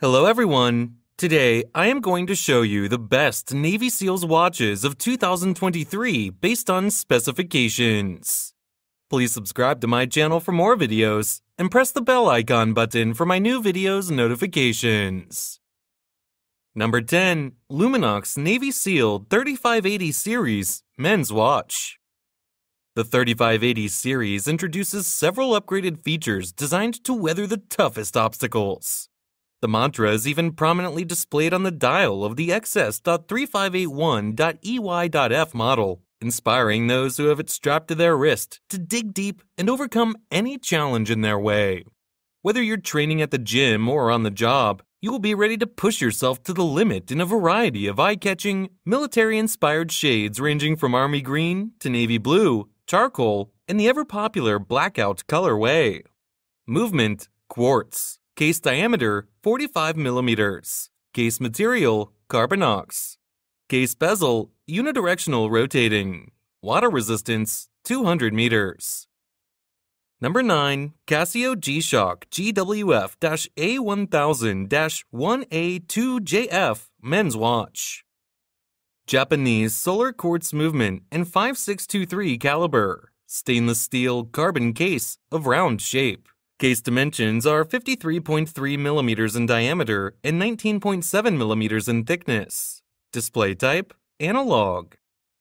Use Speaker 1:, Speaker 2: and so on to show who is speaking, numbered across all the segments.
Speaker 1: Hello, everyone. Today, I am going to show you the best Navy SEALs watches of 2023 based on specifications. Please subscribe to my channel for more videos and press the bell icon button for my new videos notifications. Number 10. Luminox Navy SEAL 3580 Series Men's Watch. The 3580 series introduces several upgraded features designed to weather the toughest obstacles. The mantra is even prominently displayed on the dial of the XS.3581.EY.F model, inspiring those who have it strapped to their wrist to dig deep and overcome any challenge in their way. Whether you're training at the gym or on the job, you will be ready to push yourself to the limit in a variety of eye catching, military inspired shades ranging from army green to navy blue, charcoal, and the ever popular blackout colorway. Movement Quartz. Case diameter 45 millimeters. Case material Carbonox. Case bezel unidirectional rotating. Water resistance 200 meters. Number 9 Casio G-Shock GWF A1000 1A2JF Men's Watch. Japanese solar quartz movement and 5623 caliber. Stainless steel carbon case of round shape. Case dimensions are 53.3 millimeters in diameter and 19.7 millimeters in thickness. Display type analog.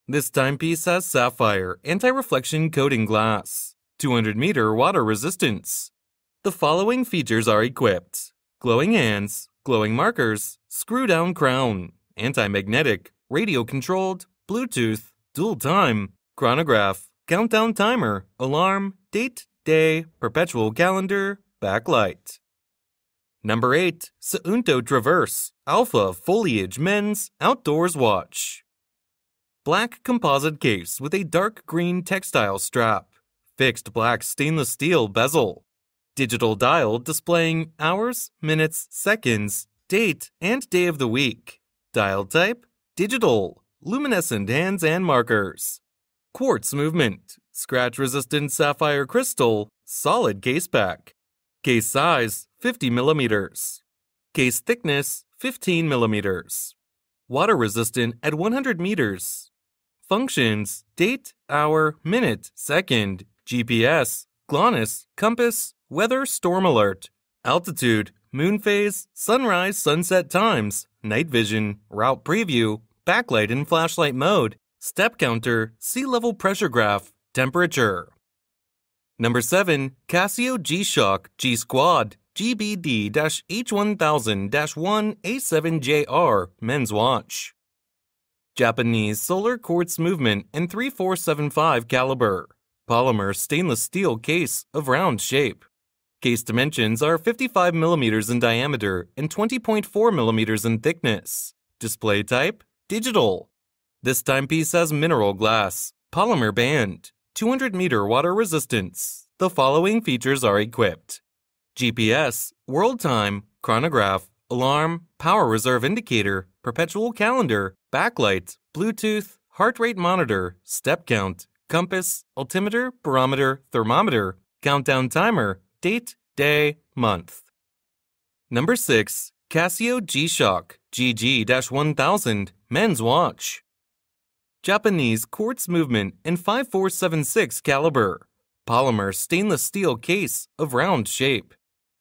Speaker 1: This timepiece has sapphire anti-reflection coating glass, 200 meter water resistance. The following features are equipped: glowing hands, glowing markers, screw down crown, anti-magnetic, radio controlled, Bluetooth, dual time, chronograph, countdown timer, alarm, date, day, perpetual calendar, backlight. Number 8. Suunto Traverse Alpha Foliage Men's Outdoors Watch. Black composite case with a dark green textile strap. Fixed black stainless steel bezel. Digital dial displaying hours, minutes, seconds, date, and day of the week. Dial type digital. Luminescent hands and markers. Quartz movement scratch resistant sapphire crystal, solid case back. Case size 50 millimeters. Case thickness 15 millimeters. Water resistant at 100 meters. Functions date, hour, minute, second, GPS, GLONASS, compass, weather, storm alert, altitude, moon phase, sunrise, sunset times, night vision, route preview, backlight and flashlight mode, step counter, sea level pressure graph, Temperature. Number 7. Casio G-Shock G-Squad GBD H1000 1 A7JR Men's Watch. Japanese solar quartz movement and 3475 caliber. Polymer stainless steel case of round shape. Case dimensions are 55 millimeters in diameter and 20.4 millimeters in thickness. Display type digital. This timepiece has mineral glass, polymer band, 200 meter water resistance. The following features are equipped GPS, world time, chronograph, alarm, power reserve indicator, perpetual calendar, backlight, Bluetooth, heart rate monitor, step count, compass, altimeter, barometer, thermometer, countdown timer, date, day, month. Number 6. Casio G-Shock GG 1000 Men's Watch. Japanese quartz movement and 5476 caliber. Polymer stainless steel case of round shape.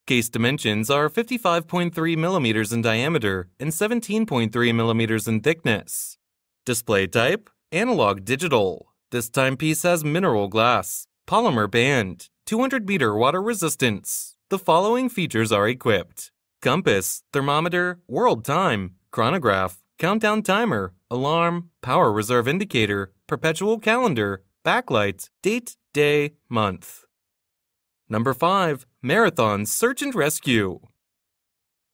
Speaker 1: Case dimensions are 55.3 millimeters in diameter and 17.3 millimeters in thickness. Display type analog digital. This timepiece has mineral glass, polymer band, 200 meter water resistance. The following features are equipped compass, thermometer, world time, chronograph, countdown timer, alarm, power reserve indicator, perpetual calendar, backlight, date, day, month. Number 5. Marathon Search and Rescue.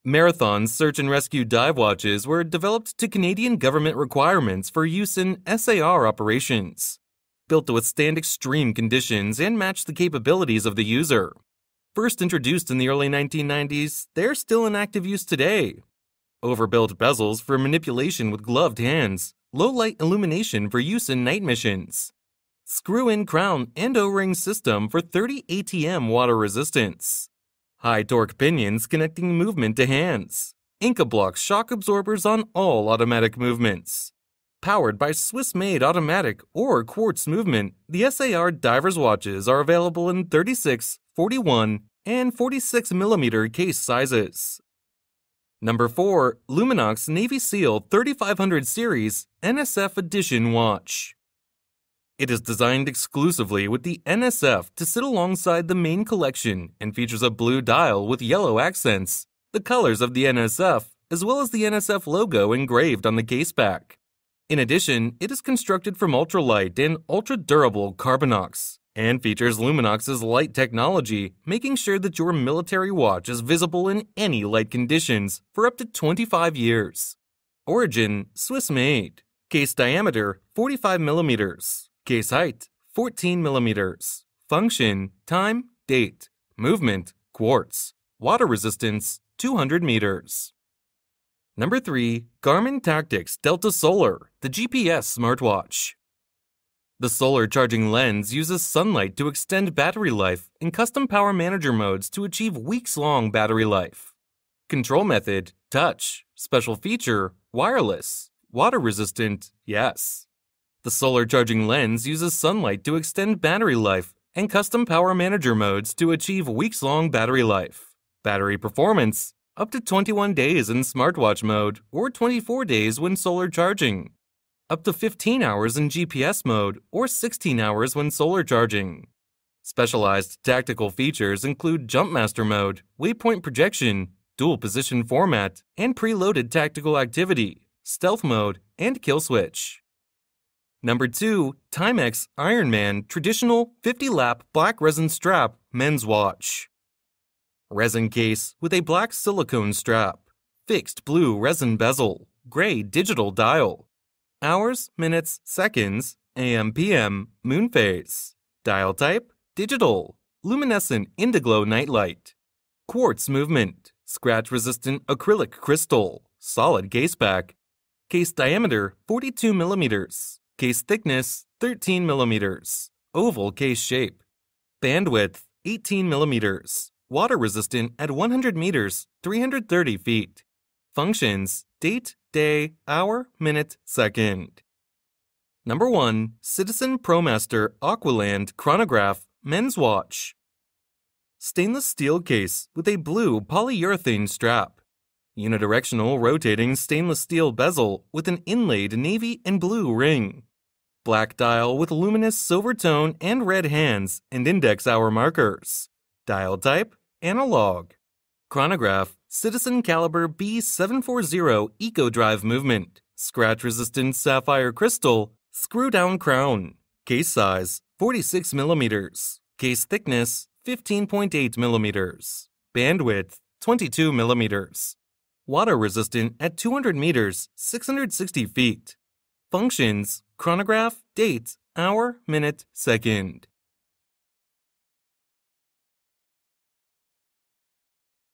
Speaker 1: Marathon search and rescue dive watches were developed to Canadian government requirements for use in SAR operations. Built to withstand extreme conditions and match the capabilities of the user. First introduced in the early 1990s, they're still in active use today, overbuilt bezels for manipulation with gloved hands, low light illumination for use in night missions, screw in crown and O ring system for 30 ATM water resistance, High torque pinions connecting movement to hands. Incabloc shock absorbers on all automatic movements. Powered by Swiss made automatic or quartz movement, the SAR divers watches are available in 36, 41, and 46 millimeter case sizes. Number 4. Luminox Navy SEAL 3500 Series NSF Edition Watch. It is designed exclusively with the NSF to sit alongside the main collection and features a blue dial with yellow accents, the colors of the NSF, as well as the NSF logo engraved on the caseback. In addition, it is constructed from ultralight and ultra-durable Carbonox and features Luminox's light technology, making sure that your military watch is visible in any light conditions for up to 25 years. Origin, Swiss made. Case diameter, 45 millimeters. Case height, 14 millimeters. Function, time, date. Movement, quartz. Water resistance, 200 meters. Number 3. Garmin Tactix Delta Solar, the GPS smartwatch. The solar charging lens uses sunlight to extend battery life and custom power manager modes to achieve weeks long battery life. Control method, touch. Special feature, wireless. Water resistant, yes. The solar charging lens uses sunlight to extend battery life and custom power manager modes to achieve weeks long battery life. Battery performance, up to 21 days in smartwatch mode or 24 days when solar charging, up to 15 hours in GPS mode or 16 hours when solar charging. Specialized tactical features include Jumpmaster mode, waypoint projection, dual position format, and preloaded tactical activity, stealth mode, and kill switch. Number 2, Timex Ironman Traditional 50 Lap Black Resin Strap Men's Watch resin case with a black silicone strap, fixed blue resin bezel, gray digital dial, hours, minutes, seconds, AM, PM, moon phase, dial type, digital, luminescent indiglo nightlight, quartz movement, scratch resistant acrylic crystal, solid case back, case diameter 42 millimeters, case thickness 13 millimeters, oval case shape, bandwidth 18 millimeters, water resistant at 100 meters, 330 feet. Functions date, day, hour, minute, second. Number 1. Citizen ProMaster Aqualand Chronograph Men's Watch. Stainless steel case with a blue polyurethane strap. Unidirectional rotating stainless steel bezel with an inlaid navy and blue ring. Black dial with luminous silver tone and red hands and index hour markers. Dial type Analog. Chronograph, Citizen Caliber B740 Eco Drive Movement, Scratch Resistant Sapphire Crystal, Screw Down Crown. Case size 46 millimeters. Case thickness 15.8 millimeters. Bandwidth 22 millimeters. Water resistant at 200 meters, 660 feet. Functions chronograph, date, hour, minute, second.